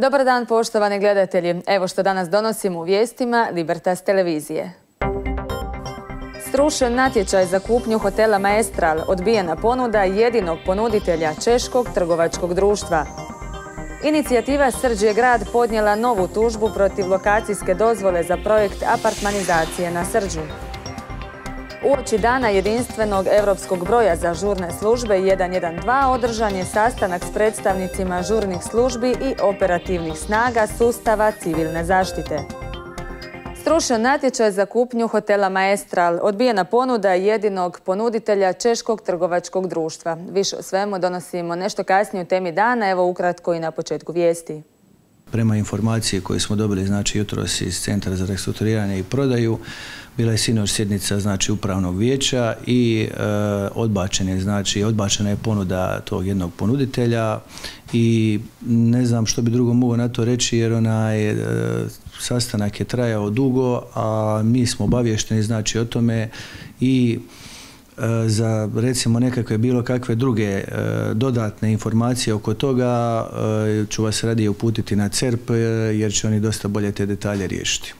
Dobar dan poštovani gledatelji. Evo što danas donosimo u vijestima Libertas televizije. Strušen natječaj za kupnju hotela Maestral, odbijena ponuda jedinog ponuditelja Češkog trgovačkog društva. Inicijativa Srđe grad podnijela novu tužbu protiv lokacijske dozvole za projekt apartmanizacije na Srđu. Uoči dana jedinstvenog europskog broja za žurne službe 112 održan je sastanak s predstavnicima žurnih službi i operativnih snaga sustava civilne zaštite. Strušen natječaj za kupnju hotela Maestral, odbijena ponuda jedinog ponuditelja Češkog trgovačkog društva. Više o svemu donosimo nešto kasnije u temi dana, evo ukratko i na početku vijesti. Prema informacije koje smo dobili znači jutros iz Centra za restrukturiranje i prodaju, bila je sinoć sjednica znači upravnog vijeća i e, odbačen je znači odbačena je ponuda tog jednog ponuditelja i ne znam što bi drugo mogao na to reći jer onaj e, sastanak je trajao dugo, a mi smo obavješteni znači o tome i za recimo nekakve bilo kakve druge e, dodatne informacije oko toga ću vas radije uputiti na CERP jer će oni dosta bolje te detalje riješiti.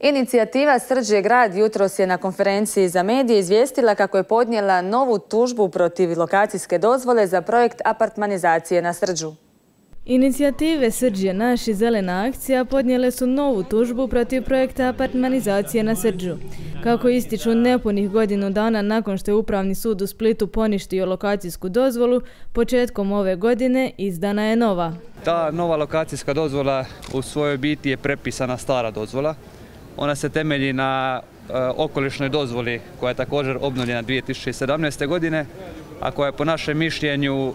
Inicijativa Srđe grad jutros je na konferenciji za medije izvijestila kako je podnijela novu tužbu protiv lokacijske dozvole za projekt apartmanizacije na Srđu. Inicijative Srđe naš i Zelena akcija podnijele su novu tužbu protiv projekta apartmanizacije na Srđu. Kako ističu nepunih godinu dana nakon što je Upravni sud u Splitu poništio lokacijsku dozvolu, početkom ove godine izdana je nova. Ta nova lokacijska dozvola u svojoj biti je prepisana stara dozvola ona se temelji na e, okolišnoj dozvoli koja je također obnovljena 2017. godine, a koja je po našem mišljenju e,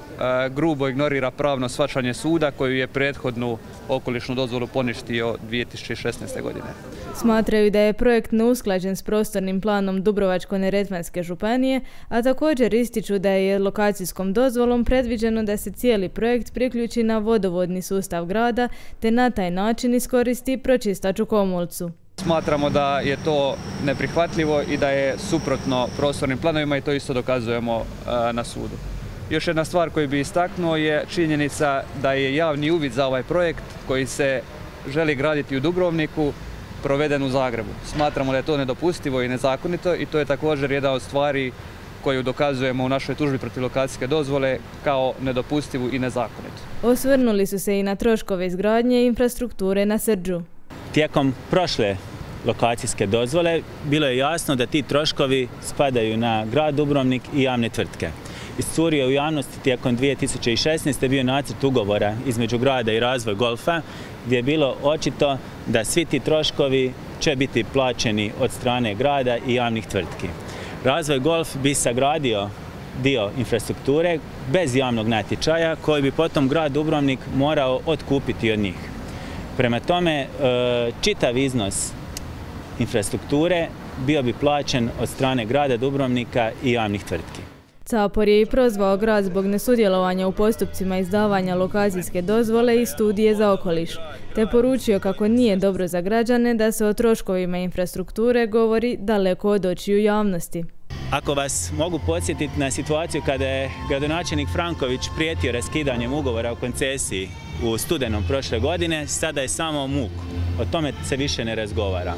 grubo ignorira pravno svačanje suda koju je prethodnu okolišnu dozvolu poništio 2016. godine. Smatraju da je projekt neusklađen s prostornim planom Dubrovačko-Neretvanske županije, a također ističu da je lokacijskom dozvolom predviđeno da se cijeli projekt priključi na vodovodni sustav grada te na taj način iskoristi pročistač u Komolcu. Smatramo da je to neprihvatljivo i da je suprotno prostornim planovima i to isto dokazujemo e, na sudu. Još jedna stvar koju bi istaknuo je činjenica da je javni uvid za ovaj projekt koji se želi graditi u Dubrovniku proveden u Zagrebu. Smatramo da je to nedopustivo i nezakonito i to je također jedna od stvari koju dokazujemo u našoj tužbi protiv lokacijske dozvole kao nedopustivu i nezakonitu. Osvrnuli su se i na troškove izgradnje infrastrukture na Srđu. Tijekom prošle lokacijske dozvole bilo je jasno da ti troškovi spadaju na grad Dubrovnik i javne tvrtke. Iscurio u javnosti tijekom 2016. bio nacrt ugovora između grada i razvoj golfa gdje je bilo očito da svi ti troškovi će biti plaćeni od strane grada i javnih tvrtki. Razvoj golf bi sagradio dio infrastrukture bez javnog natječaja koji bi potom grad Dubrovnik morao otkupiti od njih. Prema tome, e, čitav iznos infrastrukture bio bi plaćen od strane grada Dubrovnika i javnih tvrtki. Capor je i prozvao grad zbog nesudjelovanja u postupcima izdavanja lokacijske dozvole i studije za okoliš, te poručio kako nije dobro za građane da se o troškovima infrastrukture govori daleko od očiju javnosti. Ako vas mogu podsjetiti na situaciju kada je gradonačelnik Franković prijetio raskidanjem ugovora o koncesiji u studenom prošle godine, sada je samo muk. O tome se više ne razgovara.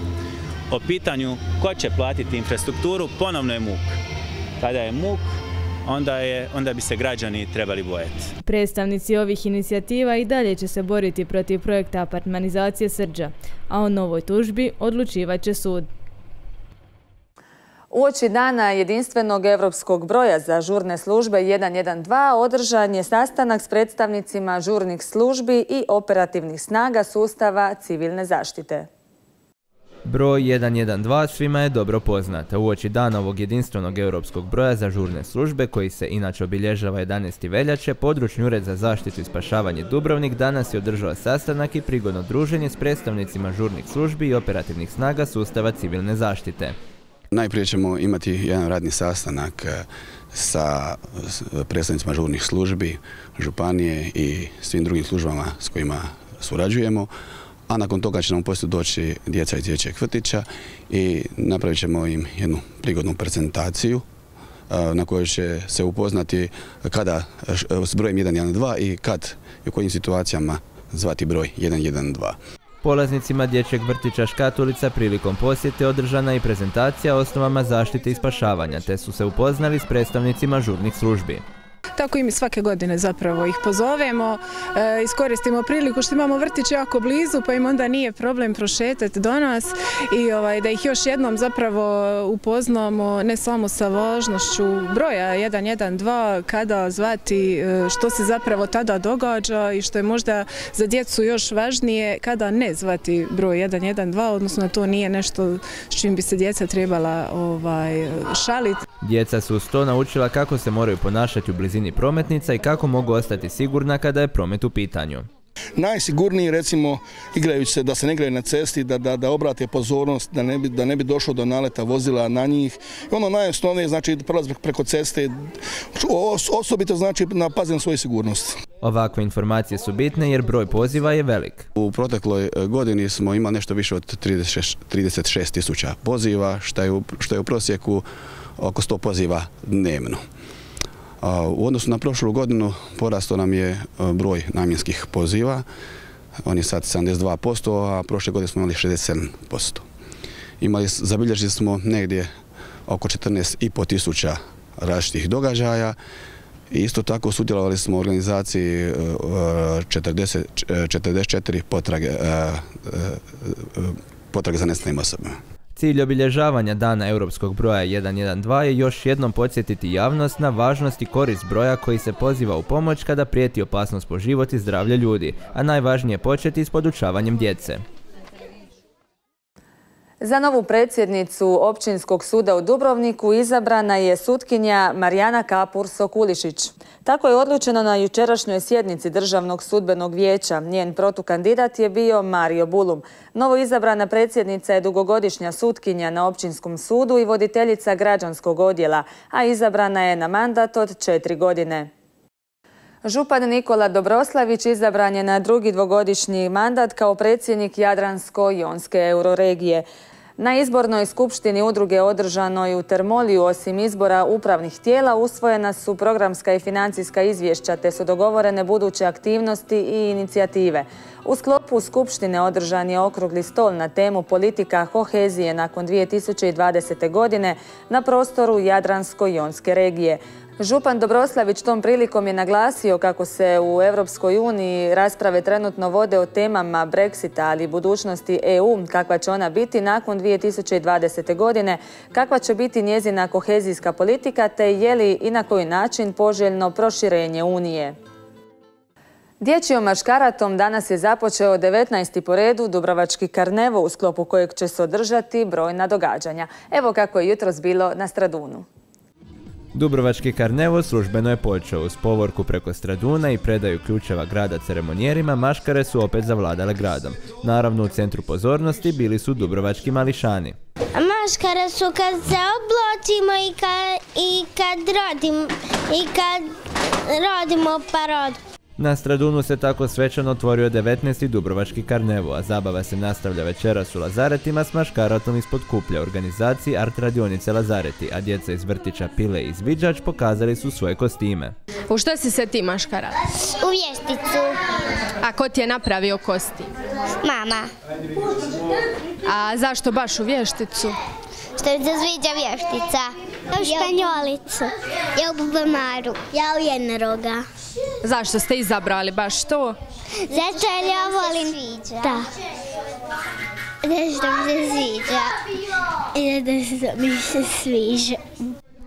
O pitanju ko će platiti infrastrukturu, ponovno je muk. Kada je muk, onda, je, onda bi se građani trebali bojati. Predstavnici ovih inicijativa i dalje će se boriti protiv projekta apartmanizacije Srđa, a o novoj tužbi odlučivat će sud. Uoči dana jedinstvenog evropskog broja za žurne službe 112 održan je sastanak s predstavnicima žurnih službi i operativnih snaga sustava civilne zaštite. Broj 112 svima je dobro poznat. Uoči dana ovog jedinstvenog europskog broja za žurne službe, koji se inače obilježava 11. veljače, područni ured za zaštitu i spašavanje Dubrovnik danas je održao sastanak i prigodno druženje s predstavnicima žurnih službi i operativnih snaga sustava civilne zaštite. Najprije ćemo imati jedan radni sastanak e, sa predstavnicima žurnih službi, županije i svim drugim službama s kojima surađujemo, a nakon toga će nam poslije doći djeca iz dječjeg vrtića i napravit ćemo im jednu prigodnu prezentaciju e, na kojoj će se upoznati kada s brojem 112 i kad i u kojim situacijama zvati broj 112. Polaznicima dječjeg vrtića Škatulica prilikom posjete održana i prezentacija osnovama zaštite i spašavanja, te su se upoznali s predstavnicima žurnih službi. Tako i mi svake godine zapravo ih pozovemo, e, iskoristimo priliku što imamo vrtić jako blizu pa im onda nije problem prošetati do nas i ovaj, da ih još jednom zapravo upoznamo ne samo sa važnošću broja 112, kada zvati, e, što se zapravo tada događa i što je možda za djecu još važnije kada ne zvati broj 112, odnosno to nije nešto s čim bi se djeca trebala ovaj, šaliti. Djeca su uz to naučila kako se moraju ponašati u blizini prometnica i kako mogu ostati sigurna kada je promet u pitanju. Najsigurniji recimo igrajući se da se ne igraju na cesti, da, da, da obrate pozornost, da ne, bi, da ne bi došlo do naleta vozila na njih. I ono najosnovnije znači prelaz preko ceste, osobito znači na pazim svoju sigurnost. Ovakve informacije su bitne jer broj poziva je velik. U protekloj e, godini smo imali nešto više od 36 tisuća poziva, što je, u, što je u prosjeku oko 100 poziva dnevno. U odnosu na prošlu godinu porasto nam je e, broj namjenskih poziva, on je sad 72%, a prošle godine smo imali 67%. Imali, zabilježili smo negdje oko 14,5 tisuća različitih događaja i isto tako sudjelovali smo u organizaciji 40, e, 44 e, potrage, potrage za nestalim osobama. Cilj obilježavanja dana europskog broja 112 je još jednom podsjetiti javnost na važnost i korist broja koji se poziva u pomoć kada prijeti opasnost po život i zdravlje ljudi, a najvažnije početi s podučavanjem djece. Za novu predsjednicu Općinskog suda u Dubrovniku izabrana je sutkinja Marijana Kapur-Sokulišić. Tako je odlučeno na jučerašnjoj sjednici Državnog sudbenog vijeća. Njen protukandidat je bio Mario Bulum. Novo izabrana predsjednica je dugogodišnja sutkinja na Općinskom sudu i voditeljica građanskog odjela, a izabrana je na mandat od četiri godine. Župan Nikola Dobroslavić izabran je na drugi dvogodišnji mandat kao predsjednik Jadransko-Jonske euroregije. Na izbornoj skupštini udruge održanoj u Termoliju osim izbora upravnih tijela usvojena su programska i financijska izvješća te su dogovorene buduće aktivnosti i inicijative. U sklopu skupštine održan je okrugli stol na temu politika kohezije nakon 2020. godine na prostoru Jadransko-Jonske regije. Župan Dobroslavić tom prilikom je naglasio kako se u Europskoj uniji rasprave trenutno vode o temama Brexita, ali i budućnosti EU, kakva će ona biti nakon 2020. godine, kakva će biti njezina kohezijska politika, te je li i na koji način poželjno proširenje Unije. Dječjom maškaratom danas je započeo 19. po redu Dubrovački karnevo u sklopu kojeg će se održati brojna događanja. Evo kako je jutros bilo na Stradunu. Dubrovački karnevo službeno je počeo uz povorku preko Straduna i predaju ključeva grada ceremonijerima, maškare su opet zavladale gradom. Naravno u centru pozornosti bili su Dubrovački mališani. Maškare su kad se obločimo i kad, i kad, rodimo, i kad rodimo paradu. Na Stradunu se tako svečano otvorio 19. Dubrovački karnevo, a zabava se nastavlja večeras u Lazaretima s maškaratom ispod kuplja organizaciji Art radionice Lazareti, a djeca iz vrtića Pile i Zviđač pokazali su svoje kostime. U što si se ti maškara? U vješticu. A ko ti je napravio kosti? Mama. A zašto baš u vješticu? Što je se sviđa vještica. Ja u španjolicu. Ja u bubamaru. Ja u jednoroga. Zašto ste izabrali baš to? Zato jer ja volim... Da. Nešto mi se sviđa. I da mi se sviđa.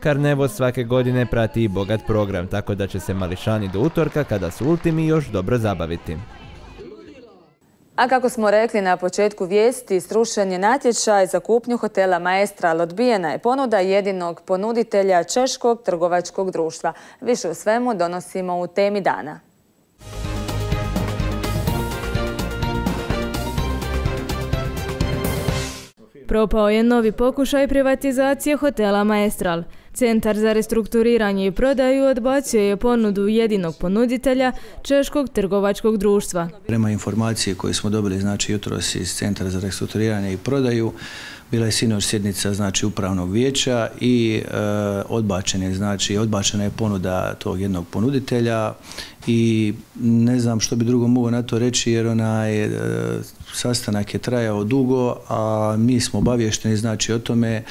Karnevo svake godine prati i bogat program, tako da će se mališani do utorka, kada su ultimi, još dobro zabaviti. A kako smo rekli na početku vijesti, strušen je natječaj za kupnju hotela Maestral. Odbijena je ponuda jedinog ponuditelja Češkog trgovačkog društva. Više u svemu donosimo u temi dana. Propao je novi pokušaj privatizacije hotela Maestral. Centar za restrukturiranje i prodaju odbacio je ponudu jedinog ponuditelja Češkog trgovačkog društva. Prema informacije koje smo dobili znači jutros iz Centra za restrukturiranje i prodaju, bila je sinoć sjednica znači upravnog vijeća i e, odbačen je znači odbačena je ponuda tog jednog ponuditelja i ne znam što bi drugo mogao na to reći jer onaj e, sastanak je trajao dugo, a mi smo obavješteni znači o tome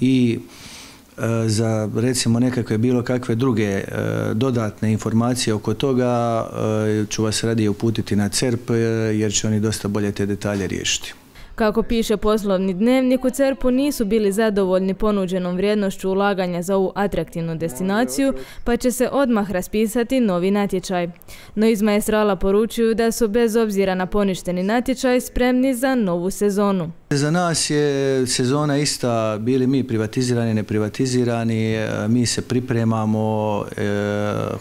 i za recimo nekakve bilo kakve druge e, dodatne informacije oko toga ću vas radije uputiti na CERP jer će oni dosta bolje te detalje riješiti. Kako piše poslovni dnevnik, u Cerpu nisu bili zadovoljni ponuđenom vrijednošću ulaganja za ovu atraktivnu destinaciju, pa će se odmah raspisati novi natječaj. No iz maestrala poručuju da su bez obzira na poništeni natječaj spremni za novu sezonu. Za nas je sezona ista, bili mi privatizirani, neprivatizirani, e, mi se pripremamo, e,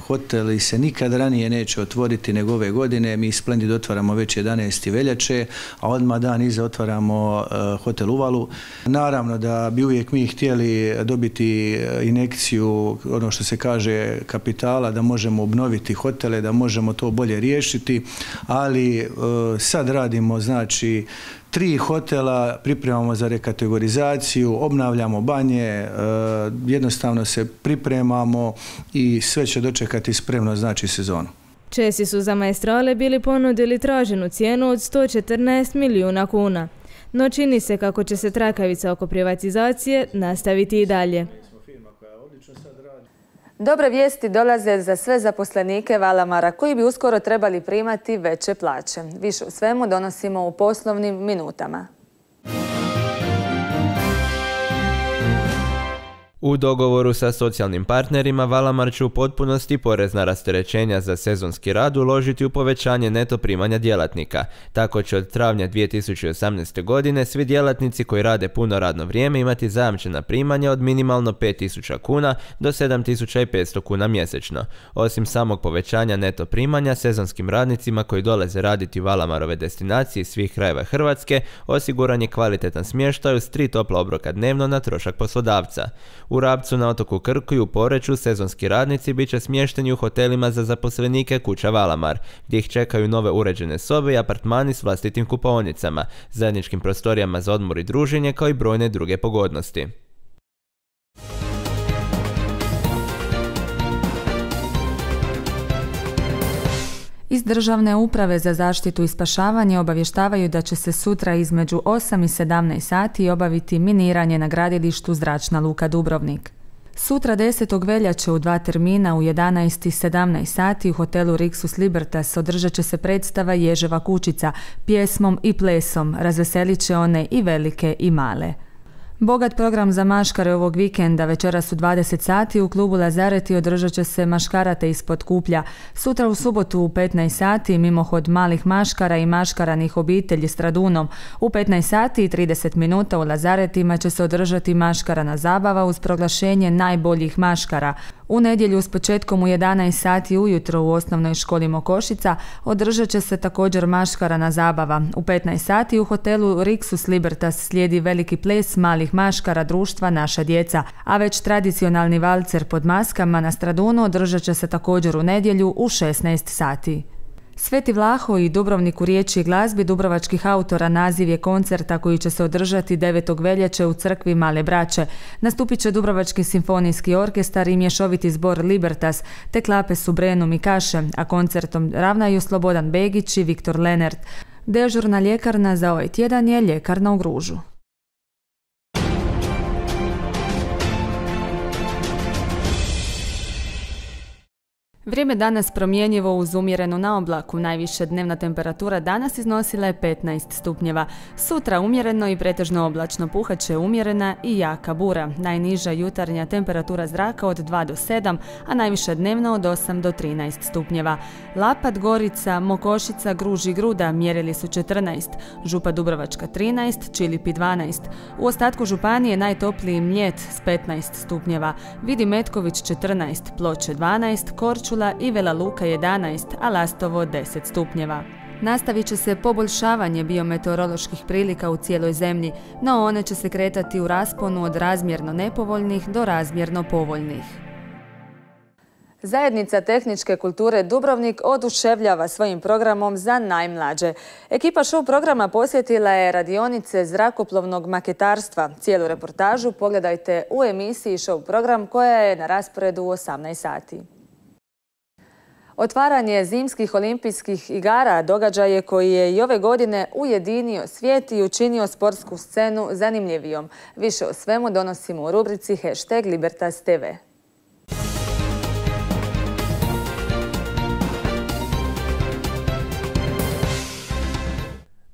hoteli se nikad ranije neće otvoriti nego ove godine, mi Splendid otvaramo već 11. veljače, a odmah dan iza otvaramo e, hotel Uvalu. Naravno da bi uvijek mi htjeli dobiti inekciju, ono što se kaže kapitala, da možemo obnoviti hotele, da možemo to bolje riješiti, ali sad radimo znači tri hotela, pripremamo za rekategorizaciju, obnavljamo banje, e, jednostavno se pripremamo i sve će dočekati spremno znači sezonu. Česi su za maestrale bili ponudili traženu cijenu od 114 milijuna kuna. No čini se kako će se trakavica oko privatizacije nastaviti i dalje. Dobre vijesti dolaze za sve zaposlenike Valamara koji bi uskoro trebali primati veće plaće. Više u svemu donosimo u poslovnim minutama. U dogovoru sa socijalnim partnerima Valamar će u potpunosti porezna rasterećenja za sezonski rad uložiti u povećanje neto primanja djelatnika. Tako će od travnja 2018. godine svi djelatnici koji rade puno radno vrijeme imati zajamčena primanja od minimalno 5000 kuna do 7500 kuna mjesečno. Osim samog povećanja neto primanja, sezonskim radnicima koji dolaze raditi u Valamarove destinacije svih krajeva Hrvatske osiguran je kvalitetan smještaj uz tri topla obroka dnevno na trošak poslodavca. U Rabcu na otoku Krku i u Poreću sezonski radnici bit će smješteni u hotelima za zaposlenike kuća Valamar, gdje ih čekaju nove uređene sobe i apartmani s vlastitim kupaonicama, zajedničkim prostorijama za odmor i druženje kao i brojne druge pogodnosti. Iz Državne uprave za zaštitu i spašavanje obavještavaju da će se sutra između 8 i 17 sati obaviti miniranje na gradilištu Zračna luka Dubrovnik. Sutra 10. veljače u dva termina u 11 i 17 sati u hotelu Rixus Libertas održat će se predstava Ježeva kućica pjesmom i plesom, razveselit će one i velike i male. Bogat program za maškare ovog vikenda večeras u 20 sati u klubu Lazareti održat će se maškarate ispod kuplja. Sutra u subotu u 15 sati mimohod malih maškara i maškaranih obitelji s Radunom. U 15 sati i 30 minuta u Lazaretima će se održati maškarana zabava uz proglašenje najboljih maškara. U nedjelju s početkom u 11 sati ujutro u osnovnoj školi Mokošica održat će se također maškarana zabava. U 15 sati u hotelu Rixus Libertas slijedi veliki ples malih maškara društva Naša djeca, a već tradicionalni valcer pod maskama na Stradunu održat će se također u nedjelju u 16 sati. Sveti Vlaho i Dubrovnik u riječi i glazbi dubrovačkih autora naziv je koncerta koji će se održati 9. veljače u crkvi Male Braće. Nastupit će Dubrovački simfonijski orkestar i mješoviti zbor Libertas, te klape su Brenum i Kaše, a koncertom ravnaju Slobodan Begić i Viktor Lenert. Dežurna ljekarna za ovaj tjedan je ljekarna u Gružu. Vrijeme danas promjenjivo uz umjerenu na oblaku. Najviše dnevna temperatura danas iznosila je 15 stupnjeva. Sutra umjereno i pretežno oblačno puhaće umjerena i jaka bura. Najniža jutarnja temperatura zraka od 2 do 7, a najviše dnevno od 8 do 13 stupnjeva. Lapad, Gorica, Mokošica, Gruž i Gruda mjerili su 14, Župa Dubrovačka 13, Čilipi 12. U ostatku županije najtopliji Mljet s 15 stupnjeva, Vidi Metković 14, Ploče 12, Korču i Vela Luka 11, a Lastovo 10 stupnjeva. nastavit će se poboljšavanje biometeoroloških prilika u cijeloj zemlji, no one će se kretati u rasponu od razmjerno nepovoljnih do razmjerno povoljnih. Zajednica tehničke kulture Dubrovnik oduševljava svojim programom za najmlađe. Ekipa show programa posjetila je radionice zrakoplovnog maketarstva. Cijelu reportažu pogledajte u emisiji show program koja je na rasporedu u 18 sati. Otvaranje zimskih olimpijskih igara događaj je koji je i ove godine ujedinio svijet i učinio sportsku scenu zanimljivijom. Više o svemu donosimo u rubrici hashtag Libertas TV.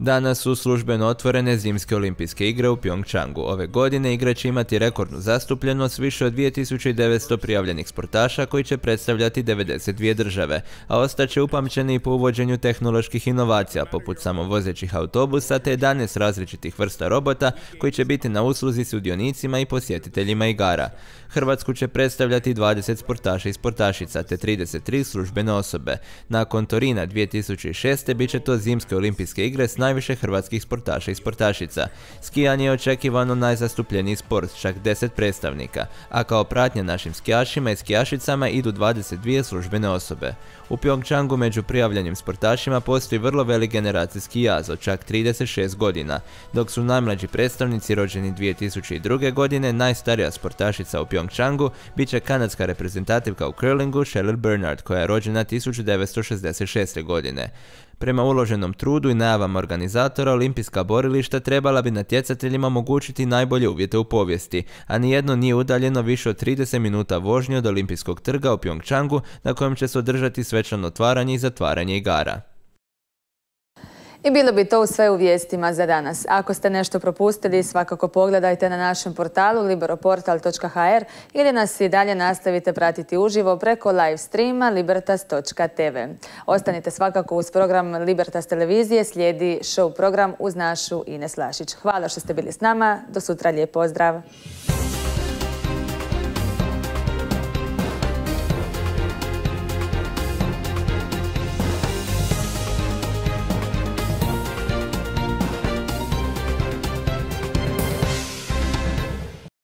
Danas su službeno otvorene zimske olimpijske igre u Pjongčangu. Ove godine igre će imati rekordnu zastupljenost više od 2900 prijavljenih sportaša koji će predstavljati 92 države, a ostaće upamćeni i po uvođenju tehnoloških inovacija poput samovozećih autobusa te 11 različitih vrsta robota koji će biti na usluzi sudionicima i posjetiteljima igara. Hrvatsku će predstavljati 20 sportaša i sportašica te 33 službene osobe. Nakon Torina 2006. bit će to zimske olimpijske igre s najviše hrvatskih sportaša i sportašica. Skijanje je očekivano najzastupljeniji sport, čak 10 predstavnika, a kao pratnja našim skijašima i skijašicama idu 22 službene osobe. U Pyeongchangu među prijavljenim sportašima postoji vrlo velik generacijski jaz od čak 36 godina, dok su najmlađi predstavnici rođeni 2002. godine najstarija sportašica u Pyeongchangu bit će kanadska reprezentativka u curlingu Sheryl Bernard koja je rođena 1966. godine. Prema uloženom trudu i najavama organizatora, olimpijska borilišta trebala bi natjecateljima omogućiti najbolje uvjete u povijesti, a nijedno nije udaljeno više od 30 minuta vožnje od olimpijskog trga u Pyeongchangu na kojem će se održati svečano otvaranje i zatvaranje igara. I bilo bi to sve u vijestima za danas. Ako ste nešto propustili, svakako pogledajte na našem portalu liberoportal.hr ili nas i dalje nastavite pratiti uživo preko live streama libertas.tv. Ostanite svakako uz program Libertas televizije, slijedi show program uz našu Ines Lašić. Hvala što ste bili s nama, do sutra lijep pozdrav!